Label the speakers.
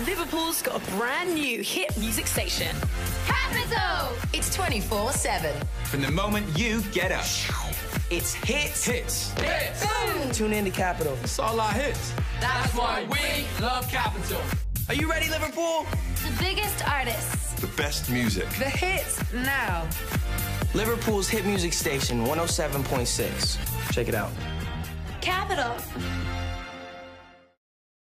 Speaker 1: Liverpool's got a brand new hit music station.
Speaker 2: Capital!
Speaker 3: It's 24 7.
Speaker 4: From the moment you get up. It's hits.
Speaker 5: Hits.
Speaker 4: Hits.
Speaker 3: Boom!
Speaker 5: Tune in to Capital.
Speaker 4: It's all our hits.
Speaker 5: That's why we love Capital.
Speaker 4: Are you ready, Liverpool?
Speaker 2: The biggest artists.
Speaker 6: The best music.
Speaker 3: The hits now.
Speaker 5: Liverpool's hit music station, 107.6. Check it out.
Speaker 2: Capital.